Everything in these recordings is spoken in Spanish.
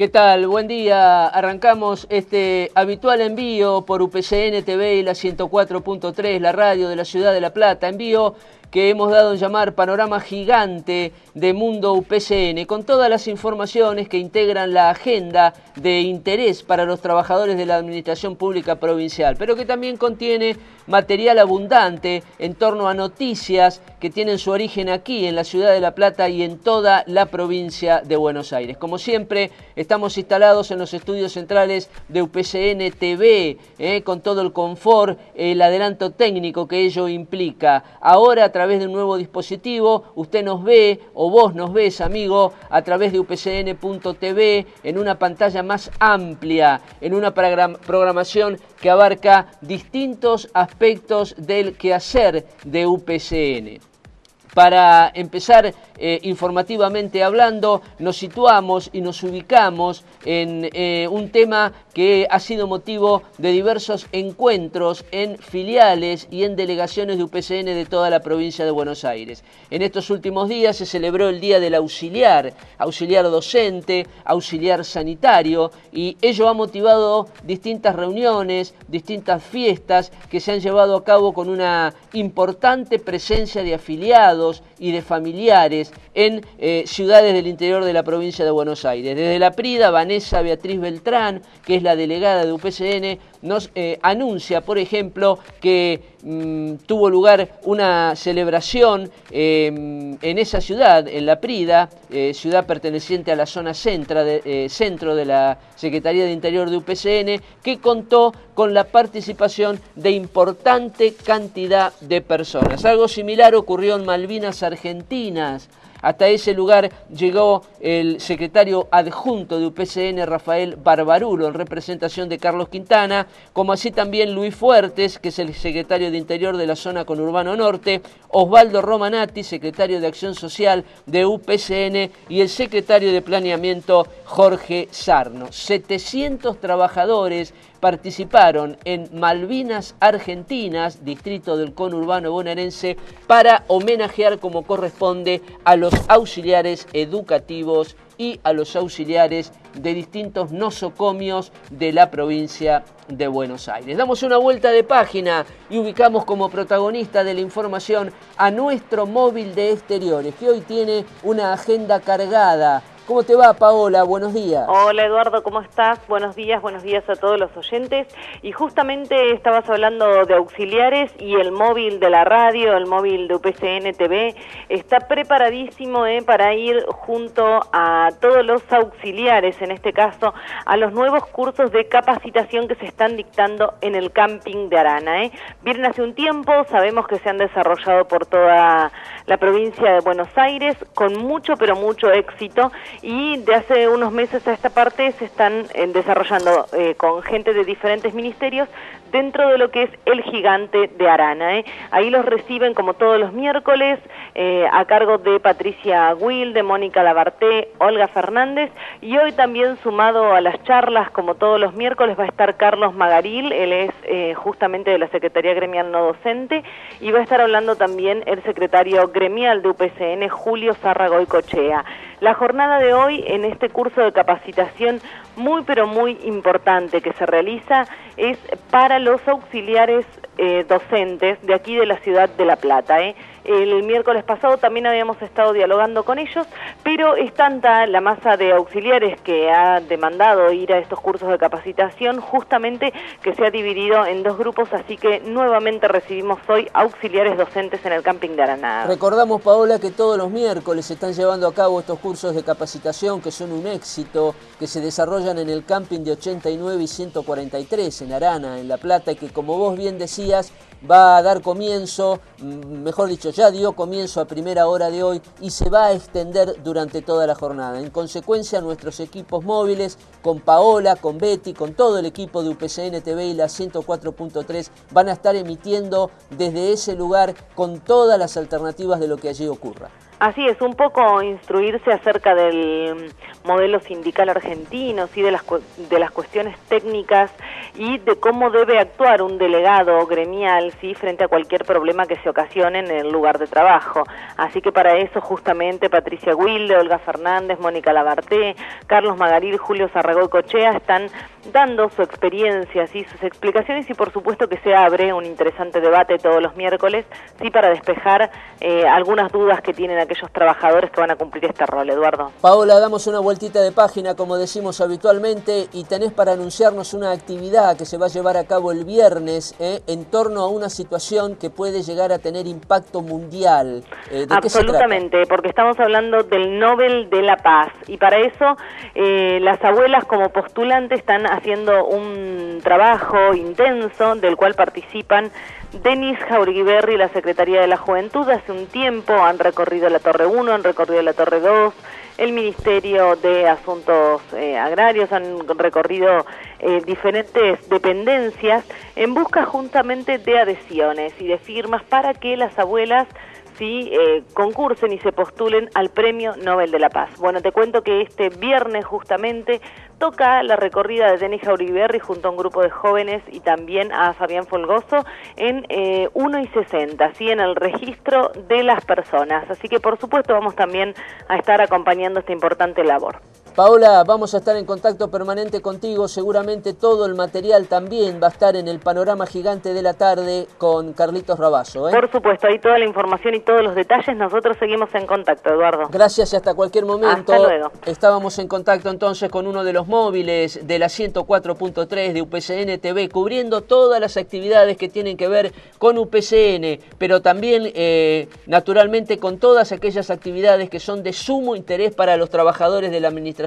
¿Qué tal? Buen día. Arrancamos este habitual envío por UPCN TV y la 104.3, la radio de la ciudad de La Plata. Envío que hemos dado en llamar Panorama Gigante de Mundo UPCN, con todas las informaciones que integran la agenda de interés para los trabajadores de la Administración Pública Provincial, pero que también contiene material abundante en torno a noticias que tienen su origen aquí en la ciudad de La Plata y en toda la provincia de Buenos Aires. Como siempre, estamos instalados en los estudios centrales de UPCN TV, eh, con todo el confort, el adelanto técnico que ello implica. Ahora, través de un nuevo dispositivo, usted nos ve o vos nos ves, amigo, a través de upcn.tv en una pantalla más amplia, en una programación que abarca distintos aspectos del quehacer de UPCN. Para empezar eh, informativamente hablando, nos situamos y nos ubicamos en eh, un tema que ha sido motivo de diversos encuentros en filiales y en delegaciones de UPCN de toda la provincia de Buenos Aires. En estos últimos días se celebró el Día del Auxiliar, auxiliar docente, auxiliar sanitario, y ello ha motivado distintas reuniones, distintas fiestas que se han llevado a cabo con una importante presencia de afiliados y de familiares en eh, ciudades del interior de la provincia de Buenos Aires. Desde la Prida, Vanessa Beatriz Beltrán, que es la delegada de UPCN, nos eh, anuncia, por ejemplo, que mm, tuvo lugar una celebración em, en esa ciudad, en La Prida, eh, ciudad perteneciente a la zona de, centro de la Secretaría de Interior de UPCN, que contó con la participación de importante cantidad de personas. Algo similar ocurrió en Malvinas Argentinas. Hasta ese lugar llegó el secretario adjunto de UPCN, Rafael Barbarulo, en representación de Carlos Quintana, como así también Luis Fuertes, que es el secretario de Interior de la zona conurbano norte, Osvaldo Romanati, secretario de Acción Social de UPCN, y el secretario de Planeamiento, Jorge Sarno. 700 trabajadores participaron en Malvinas Argentinas, distrito del conurbano bonaerense, para homenajear como corresponde a los auxiliares educativos y a los auxiliares de distintos nosocomios de la provincia de Buenos Aires. Damos una vuelta de página y ubicamos como protagonista de la información a nuestro móvil de exteriores, que hoy tiene una agenda cargada ¿Cómo te va, Paola? Buenos días. Hola, Eduardo, ¿cómo estás? Buenos días, buenos días a todos los oyentes. Y justamente estabas hablando de auxiliares y el móvil de la radio, el móvil de UPCN TV, está preparadísimo eh, para ir junto a todos los auxiliares, en este caso, a los nuevos cursos de capacitación que se están dictando en el camping de Arana. Eh. Vienen hace un tiempo, sabemos que se han desarrollado por toda la provincia de Buenos Aires con mucho, pero mucho éxito y de hace unos meses a esta parte se están eh, desarrollando eh, con gente de diferentes ministerios dentro de lo que es el gigante de Arana. ¿eh? Ahí los reciben como todos los miércoles a cargo de Patricia Will, de Mónica Labarté, Olga Fernández y hoy también sumado a las charlas como todos los miércoles va a estar Carlos Magaril, él es justamente de la Secretaría Gremial No Docente y va a estar hablando también el secretario gremial de UPCN, Julio Zárragoy Cochea. La jornada de hoy en este curso de capacitación muy pero muy importante que se realiza es para los auxiliares eh, docentes de aquí de la ciudad de La Plata. ¿eh? El miércoles pasado también habíamos estado dialogando con ellos, pero es tanta la masa de auxiliares que ha demandado ir a estos cursos de capacitación justamente que se ha dividido en dos grupos, así que nuevamente recibimos hoy auxiliares docentes en el camping de Araná. Recordamos, Paola, que todos los miércoles se están llevando a cabo estos cursos de capacitación que son un éxito, que se desarrollan en el camping de 89 y 143 en Arana, en La Plata, y que como vos bien decías, va a dar comienzo, mm, mejor dicho, ya dio comienzo a primera hora de hoy y se va a extender durante toda la jornada. En consecuencia, nuestros equipos móviles, con Paola, con Betty, con todo el equipo de UPCN TV y la 104.3, van a estar emitiendo desde ese lugar con todas las alternativas de lo que allí ocurra. Así es, un poco instruirse acerca del modelo sindical argentino, ¿sí? de, las, de las cuestiones técnicas y de cómo debe actuar un delegado gremial ¿sí? frente a cualquier problema que se ocasione en el lugar de trabajo. Así que para eso justamente Patricia Wilde, Olga Fernández, Mónica Labarté, Carlos Magaril, Julio Zarragó y Cochea están dando su experiencia, ¿sí? sus explicaciones y por supuesto que se abre un interesante debate todos los miércoles sí para despejar eh, algunas dudas que tienen aquellos trabajadores que van a cumplir este rol. Eduardo. Paola, damos una vueltita de página como decimos habitualmente y tenés para anunciarnos una actividad que se va a llevar a cabo el viernes eh, en torno a una situación que puede llegar a tener impacto mundial. Eh, Absolutamente, porque estamos hablando del Nobel de la Paz y para eso las abuelas como postulantes están haciendo un trabajo intenso del cual participan Denis y la Secretaría de la Juventud. Hace un tiempo han recorrido la Torre 1, han recorrido la Torre 2, el Ministerio de Asuntos eh, Agrarios, han recorrido eh, diferentes dependencias en busca justamente de adhesiones y de firmas para que las abuelas sí eh, concursen y se postulen al Premio Nobel de la Paz. Bueno, te cuento que este viernes justamente toca la recorrida de Denis Jauriberri junto a un grupo de jóvenes y también a Fabián Folgoso en eh, 1 y 60, así en el registro de las personas. Así que por supuesto vamos también a estar acompañando esta importante labor. Paola, vamos a estar en contacto permanente contigo. Seguramente todo el material también va a estar en el panorama gigante de la tarde con Carlitos Rabazo. ¿eh? Por supuesto, ahí toda la información y todos los detalles. Nosotros seguimos en contacto, Eduardo. Gracias y hasta cualquier momento. Hasta luego. Estábamos en contacto entonces con uno de los móviles de la 104.3 de UPCN TV, cubriendo todas las actividades que tienen que ver con UPCN, pero también eh, naturalmente con todas aquellas actividades que son de sumo interés para los trabajadores de la administración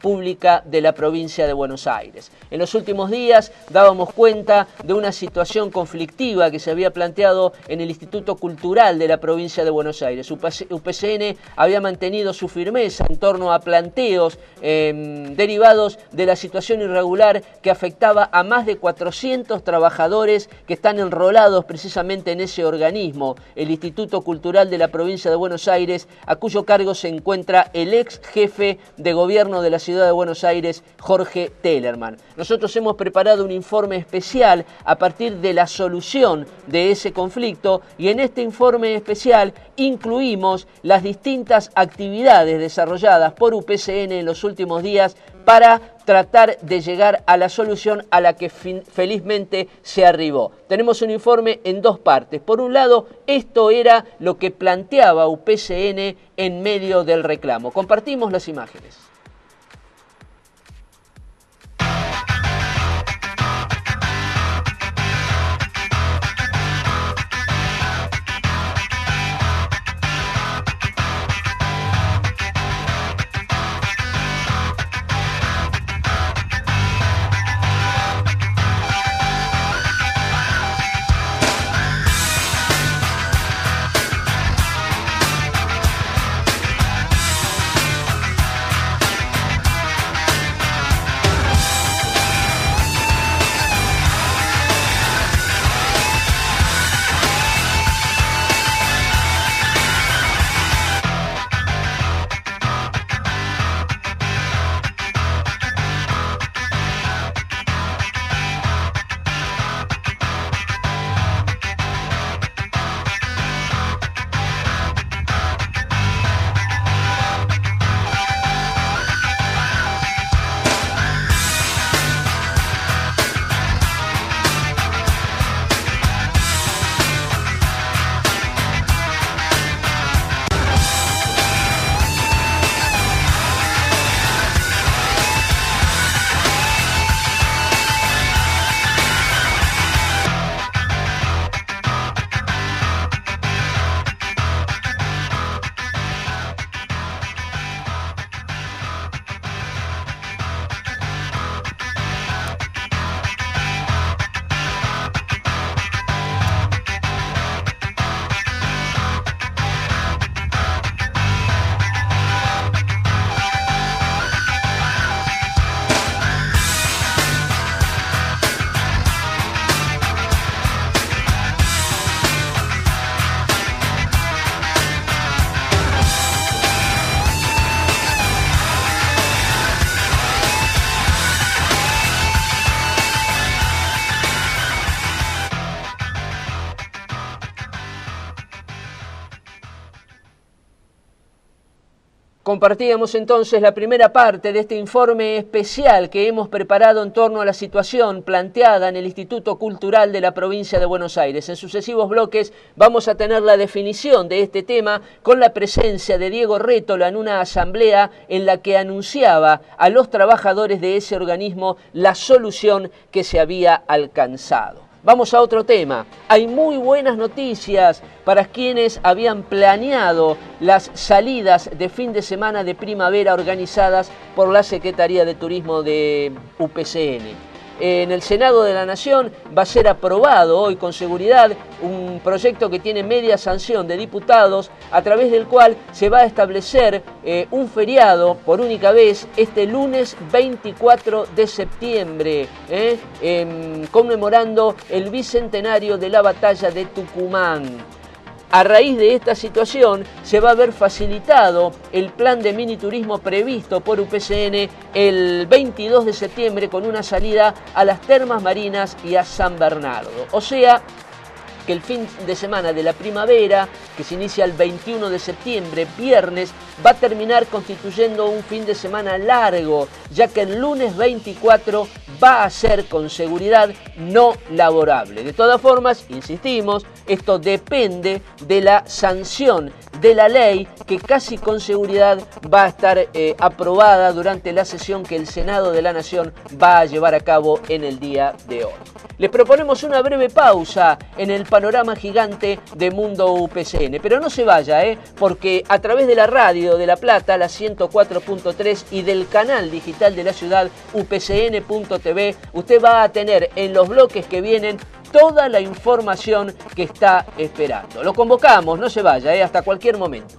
Pública de la provincia de Buenos Aires. En los últimos días dábamos cuenta de una situación conflictiva que se había planteado en el Instituto Cultural de la provincia de Buenos Aires. UPCN había mantenido su firmeza en torno a planteos em, derivados de la situación irregular que afectaba a más de 400 trabajadores que están enrolados precisamente en ese organismo, el Instituto Cultural de la provincia de Buenos Aires, a cuyo cargo se encuentra el ex jefe de gobierno gobierno de la ciudad de Buenos Aires, Jorge Tellerman. Nosotros hemos preparado un informe especial a partir de la solución de ese conflicto y en este informe especial incluimos las distintas actividades desarrolladas por UPCN en los últimos días para tratar de llegar a la solución a la que felizmente se arribó. Tenemos un informe en dos partes. Por un lado, esto era lo que planteaba UPCN en medio del reclamo. Compartimos las imágenes. Compartíamos entonces la primera parte de este informe especial que hemos preparado en torno a la situación planteada en el Instituto Cultural de la provincia de Buenos Aires. En sucesivos bloques vamos a tener la definición de este tema con la presencia de Diego Rétola en una asamblea en la que anunciaba a los trabajadores de ese organismo la solución que se había alcanzado. Vamos a otro tema. Hay muy buenas noticias para quienes habían planeado las salidas de fin de semana de primavera organizadas por la Secretaría de Turismo de UPCN en el Senado de la Nación va a ser aprobado hoy con seguridad un proyecto que tiene media sanción de diputados a través del cual se va a establecer eh, un feriado por única vez este lunes 24 de septiembre, eh, em, conmemorando el bicentenario de la batalla de Tucumán. A raíz de esta situación se va a ver facilitado el plan de mini turismo previsto por UPCN el 22 de septiembre con una salida a las termas marinas y a San Bernardo. O sea, que el fin de semana de la primavera, que se inicia el 21 de septiembre, viernes, va a terminar constituyendo un fin de semana largo, ya que el lunes 24 va a ser con seguridad no laborable. De todas formas, insistimos, esto depende de la sanción de la ley que casi con seguridad va a estar eh, aprobada durante la sesión que el Senado de la Nación va a llevar a cabo en el día de hoy. Les proponemos una breve pausa en el panorama gigante de Mundo UPCN, pero no se vaya, ¿eh? porque a través de la radio de La Plata, la 104.3 y del canal digital de la ciudad upcn.tv, usted va a tener en los bloques que vienen toda la información que está esperando. Lo convocamos, no se vaya, ¿eh? hasta cualquier momento.